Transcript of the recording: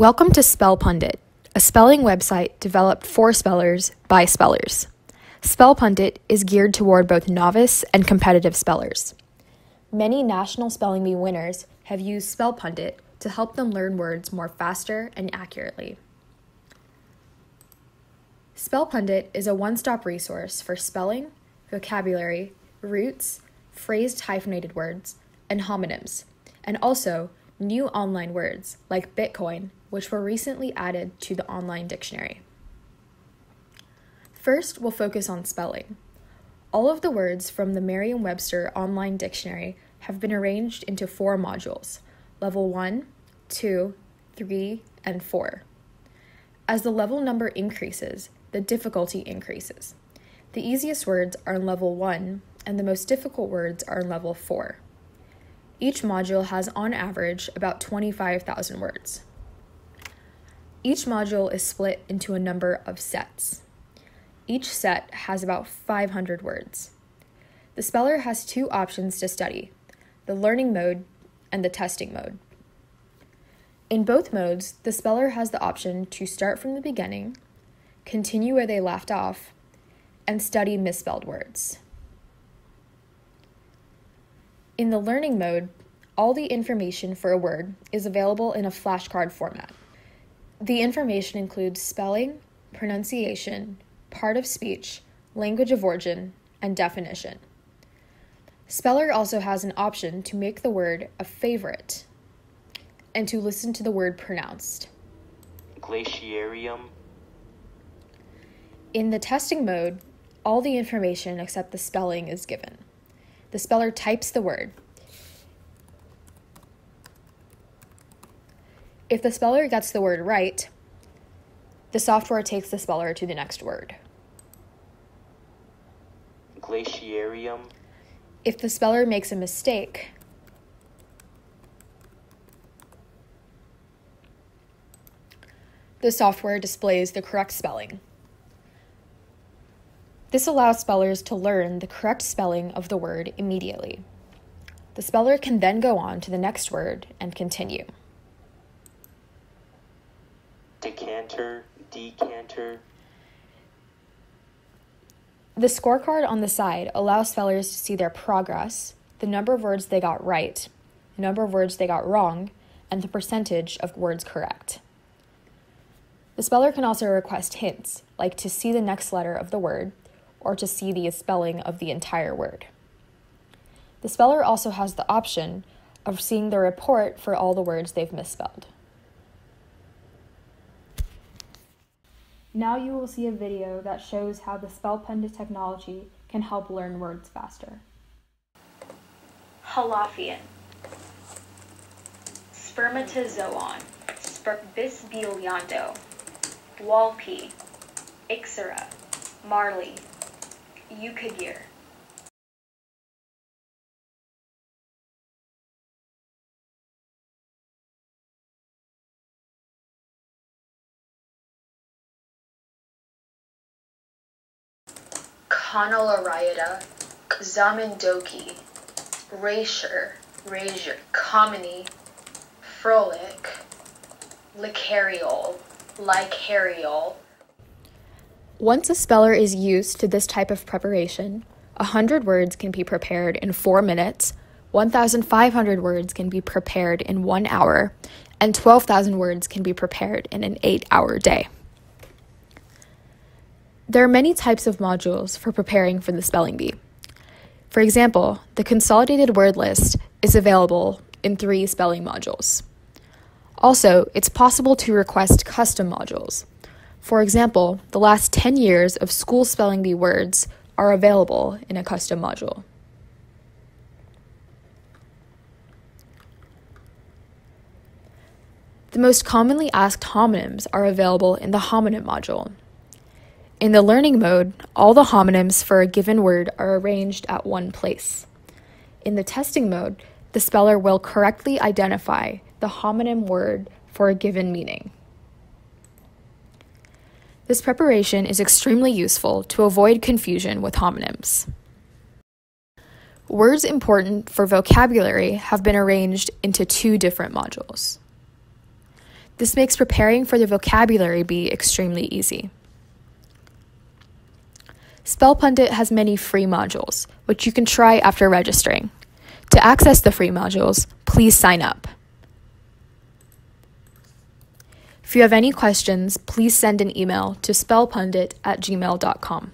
Welcome to Spell Pundit, a spelling website developed for spellers by spellers. Spell Pundit is geared toward both novice and competitive spellers. Many National Spelling Bee winners have used Spell Pundit to help them learn words more faster and accurately. Spell Pundit is a one stop resource for spelling, vocabulary, roots, phrased hyphenated words, and homonyms, and also new online words like Bitcoin, which were recently added to the online dictionary. First, we'll focus on spelling. All of the words from the Merriam Webster Online Dictionary have been arranged into four modules level 1, 2, 3, and 4. As the level number increases, the difficulty increases. The easiest words are in level 1, and the most difficult words are in level 4. Each module has, on average, about 25,000 words. Each module is split into a number of sets. Each set has about 500 words. The speller has two options to study the learning mode and the testing mode. In both modes, the speller has the option to start from the beginning, continue where they left off, and study misspelled words. In the learning mode, all the information for a word is available in a flashcard format. The information includes spelling, pronunciation, part of speech, language of origin, and definition. Speller also has an option to make the word a favorite and to listen to the word pronounced. Glaciarium. In the testing mode, all the information except the spelling is given. The speller types the word. If the speller gets the word right, the software takes the speller to the next word. Glaciarium. If the speller makes a mistake, the software displays the correct spelling. This allows spellers to learn the correct spelling of the word immediately. The speller can then go on to the next word and continue. Decanter. Decanter. The scorecard on the side allows spellers to see their progress, the number of words they got right, the number of words they got wrong, and the percentage of words correct. The speller can also request hints, like to see the next letter of the word or to see the spelling of the entire word. The speller also has the option of seeing the report for all the words they've misspelled. Now you will see a video that shows how the Spell Pundit technology can help learn words faster. Halafian Spermatozoon. Sper- bisbigliando. Walpy. Ixera. Marley. Eucagir. Conolariata, Zamandoki, Rasher, Razor, Comedy, Frolic, Licariol, Licariol. Once a speller is used to this type of preparation, 100 words can be prepared in 4 minutes, 1,500 words can be prepared in 1 hour, and 12,000 words can be prepared in an 8 hour day. There are many types of modules for preparing for the spelling bee. For example, the consolidated word list is available in three spelling modules. Also, it's possible to request custom modules. For example, the last 10 years of school spelling bee words are available in a custom module. The most commonly asked homonyms are available in the homonym module. In the learning mode, all the homonyms for a given word are arranged at one place. In the testing mode, the speller will correctly identify the homonym word for a given meaning. This preparation is extremely useful to avoid confusion with homonyms. Words important for vocabulary have been arranged into two different modules. This makes preparing for the vocabulary bee extremely easy. Spell Pundit has many free modules, which you can try after registering. To access the free modules, please sign up. If you have any questions, please send an email to spellpundit at gmail.com.